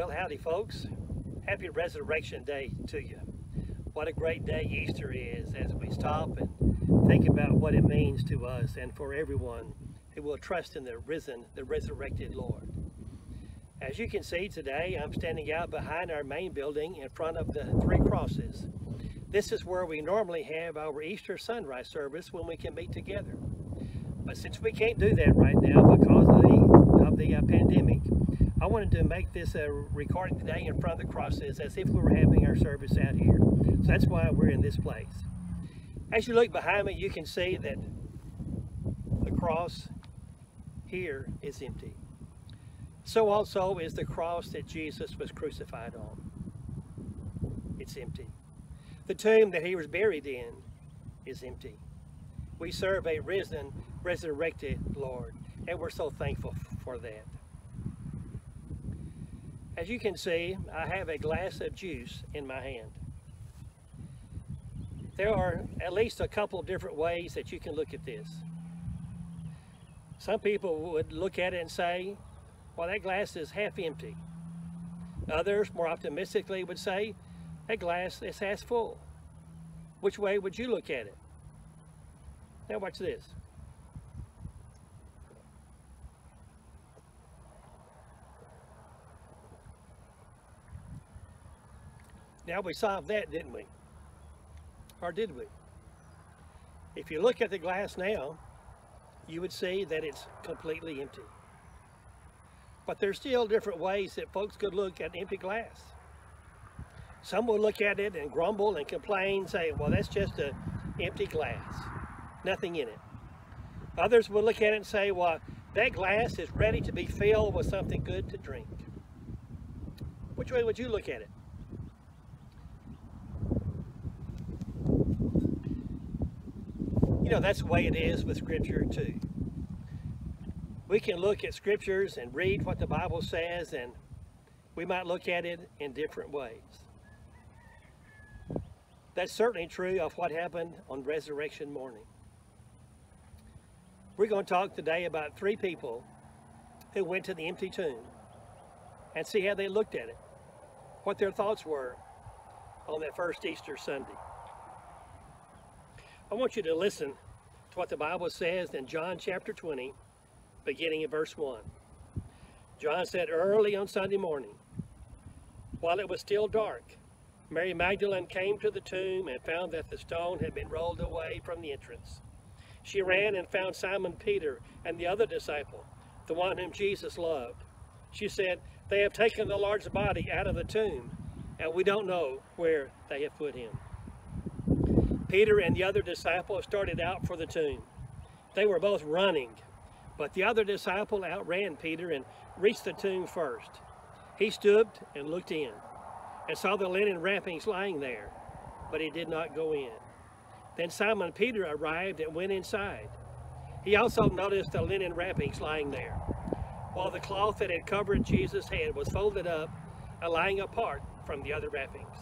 Well, howdy, folks. Happy Resurrection Day to you. What a great day Easter is as we stop and think about what it means to us and for everyone who will trust in the risen, the resurrected Lord. As you can see today, I'm standing out behind our main building in front of the three crosses. This is where we normally have our Easter sunrise service when we can meet together. But since we can't do that right now because of the, of the uh, pandemic, I wanted to make this a recording today in front of the crosses as if we were having our service out here. So that's why we're in this place. As you look behind me, you can see that the cross here is empty. So also is the cross that Jesus was crucified on. It's empty. The tomb that he was buried in is empty. We serve a risen, resurrected Lord, and we're so thankful for that. As you can see, I have a glass of juice in my hand. There are at least a couple different ways that you can look at this. Some people would look at it and say, well, that glass is half empty. Others, more optimistically, would say, that glass is half full. Which way would you look at it? Now watch this. Now we solved that, didn't we? Or did we? If you look at the glass now, you would see that it's completely empty. But there's still different ways that folks could look at empty glass. Some will look at it and grumble and complain, saying, well, that's just an empty glass, nothing in it. Others will look at it and say, well, that glass is ready to be filled with something good to drink. Which way would you look at it? You know, that's the way it is with Scripture too. We can look at Scriptures and read what the Bible says and we might look at it in different ways. That's certainly true of what happened on resurrection morning. We're going to talk today about three people who went to the empty tomb and see how they looked at it, what their thoughts were on that first Easter Sunday. I want you to listen to what the Bible says in John chapter 20, beginning in verse 1. John said, Early on Sunday morning, while it was still dark, Mary Magdalene came to the tomb and found that the stone had been rolled away from the entrance. She ran and found Simon Peter and the other disciple, the one whom Jesus loved. She said, They have taken the Lord's body out of the tomb, and we don't know where they have put him. Peter and the other disciple started out for the tomb. They were both running, but the other disciple outran Peter and reached the tomb first. He stooped and looked in and saw the linen wrappings lying there, but he did not go in. Then Simon Peter arrived and went inside. He also noticed the linen wrappings lying there, while the cloth that had covered Jesus' head was folded up and lying apart from the other wrappings.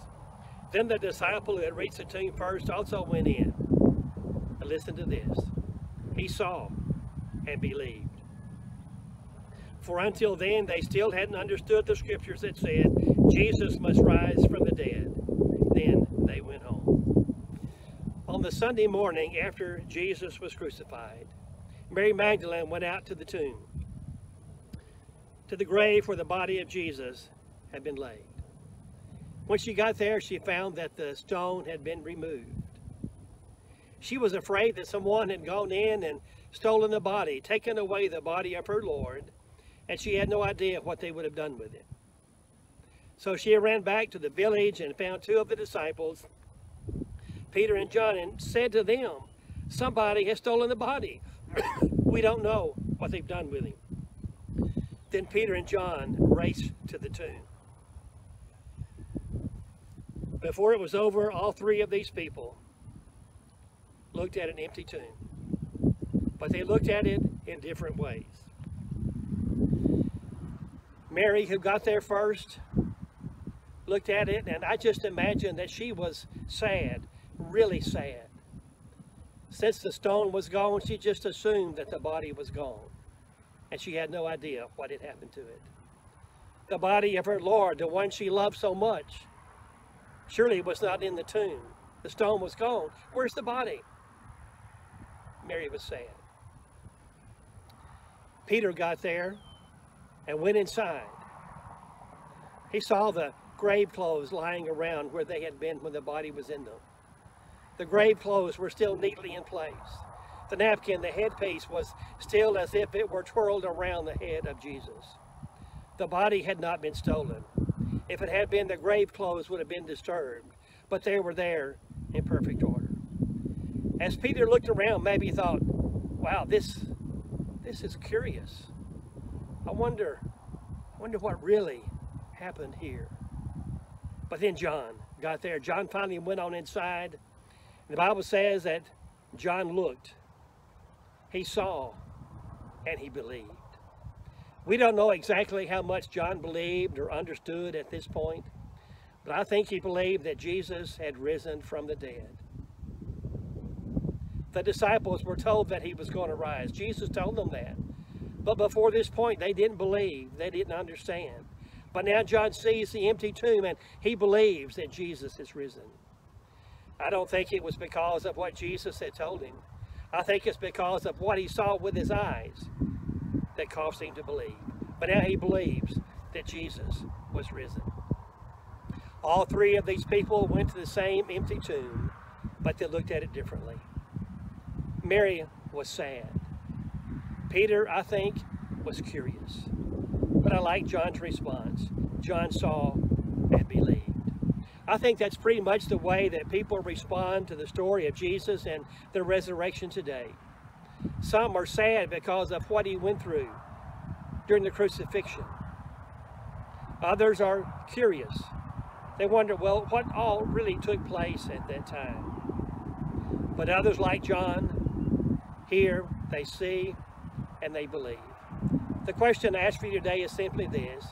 Then the disciple who had reached the tomb first also went in. And listen to this. He saw and believed. For until then, they still hadn't understood the scriptures that said Jesus must rise from the dead. Then they went home. On the Sunday morning after Jesus was crucified, Mary Magdalene went out to the tomb, to the grave where the body of Jesus had been laid. When she got there, she found that the stone had been removed. She was afraid that someone had gone in and stolen the body, taken away the body of her Lord, and she had no idea what they would have done with it. So she ran back to the village and found two of the disciples, Peter and John, and said to them, Somebody has stolen the body. we don't know what they've done with him. Then Peter and John raced to the tomb. Before it was over, all three of these people looked at an empty tomb. But they looked at it in different ways. Mary, who got there first, looked at it, and I just imagine that she was sad, really sad. Since the stone was gone, she just assumed that the body was gone, and she had no idea what had happened to it. the body of her Lord, the one she loved so much. Surely it was not in the tomb. The stone was gone. Where's the body? Mary was sad. Peter got there and went inside. He saw the grave clothes lying around where they had been when the body was in them. The grave clothes were still neatly in place. The napkin, the headpiece, was still as if it were twirled around the head of Jesus. The body had not been stolen. If it had been, the grave clothes would have been disturbed, but they were there in perfect order. As Peter looked around, maybe he thought, wow, this, this is curious. I wonder, I wonder what really happened here. But then John got there. John finally went on inside. The Bible says that John looked, he saw, and he believed. We don't know exactly how much John believed or understood at this point, but I think he believed that Jesus had risen from the dead. The disciples were told that he was going to rise. Jesus told them that. But before this point, they didn't believe. They didn't understand. But now John sees the empty tomb and he believes that Jesus is risen. I don't think it was because of what Jesus had told him. I think it's because of what he saw with his eyes that caused him to believe. But now he believes that Jesus was risen. All three of these people went to the same empty tomb, but they looked at it differently. Mary was sad. Peter, I think, was curious. But I like John's response. John saw and believed. I think that's pretty much the way that people respond to the story of Jesus and the resurrection today. Some are sad because of what he went through during the crucifixion. Others are curious. They wonder, well, what all really took place at that time? But others, like John, hear, they see, and they believe. The question I ask for you today is simply this.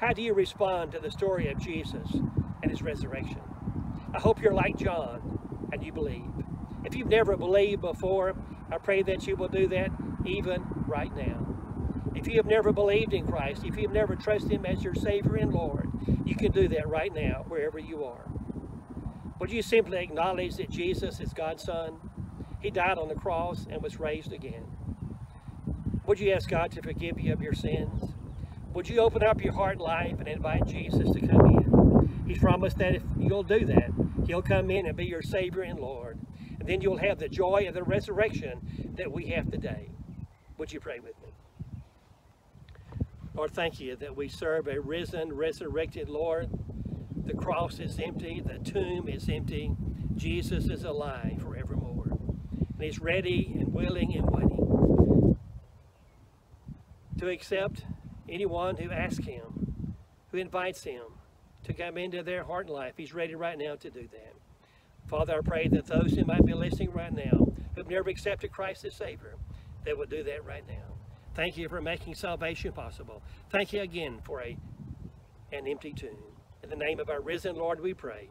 How do you respond to the story of Jesus and his resurrection? I hope you're like John and you believe. If you've never believed before, I pray that you will do that even right now. If you have never believed in Christ, if you've never trusted Him as your Savior and Lord, you can do that right now, wherever you are. Would you simply acknowledge that Jesus is God's Son? He died on the cross and was raised again. Would you ask God to forgive you of your sins? Would you open up your heart and life and invite Jesus to come in? He's promised that if you'll do that, He'll come in and be your Savior and Lord. Then you'll have the joy of the resurrection that we have today. Would you pray with me? Lord, thank you that we serve a risen, resurrected Lord. The cross is empty. The tomb is empty. Jesus is alive forevermore. And he's ready and willing and waiting to accept anyone who asks him, who invites him to come into their heart and life. He's ready right now to do that. Father, I pray that those who might be listening right now, who've never accepted Christ as Savior, they will do that right now. Thank you for making salvation possible. Thank you again for a, an empty tomb. In the name of our risen Lord we pray.